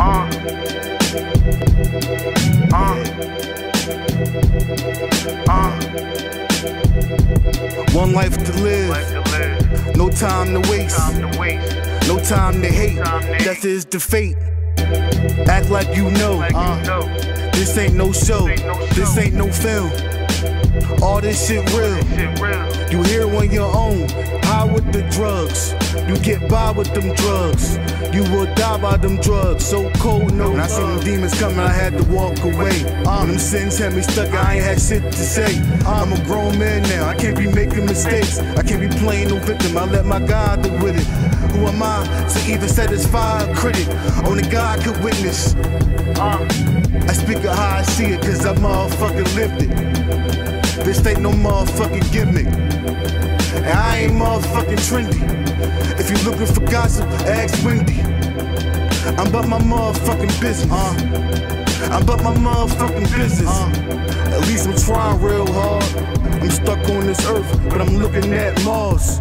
Uh. Uh. Uh. One life to live, Life to live. no time to waste, Time to waste. no time to hate. Time to hate. Death is the fate. Act like you know. Uh. This ain't no show. This ain't no film. All this shit real. You here on your own, high with the drugs. You get by with them drugs. You will die by them drugs. So cold, no. When I see them demons coming, I had to walk away. Um, them sins had me stuck, I ain't had shit to say. I'm a grown man now, I can't be making mistakes. I can't be playing no victim, I let my God deal with it. Who am I to even satisfy a critic? Only God could witness. Uh. I speak of how I see it, cause I motherfucking lived it. This ain't no motherfucking gimmick. And I ain't motherfucking trendy. If you looking for gossip, ask Wendy. I'm about my motherfucking business. Uh, I'm about my motherfucking business. Uh, at least I'm trying real hard. I'm stuck on this earth, but I'm looking at Mars.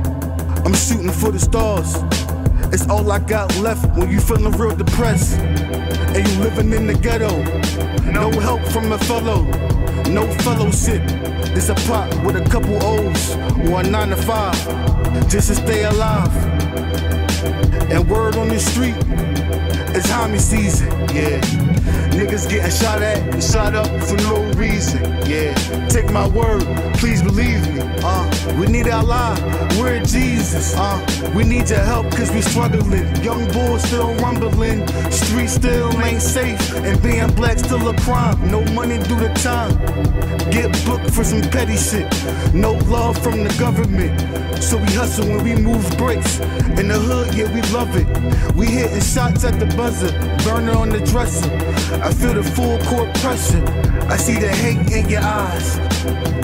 I'm shooting for the stars. It's all I got left when you feeling real depressed. And you living in the ghetto. No help from a fellow. No fellowship. It's a pot with a couple O's or a nine to five. Just to stay alive. And word on the street, it's homie season, yeah. Niggas getting shot at and shot up for no reason, yeah. My word, please believe me. Uh, we need our Allah, we're Jesus. Uh, we need your help cause we struggling. Young boys still rumbling, street still ain't safe, and being black still a crime. No money do the time. Get booked for some petty shit. No love from the government. So we hustle when we move bricks. In the hood, yeah, we love it. We hitting shots at the buzzer, burner on the dresser. I feel the full court pressure. I see the hate in your eyes.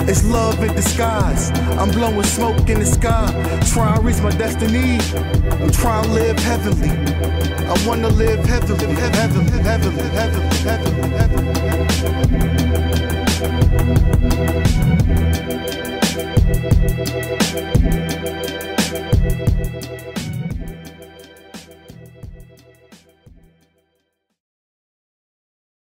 It's love in disguise. I'm blowing smoke in the sky, trying to reach my destiny. I'm trying to live heavenly. I wanna live heavenly, heavenly, heavenly, heavenly, heavenly, heavenly.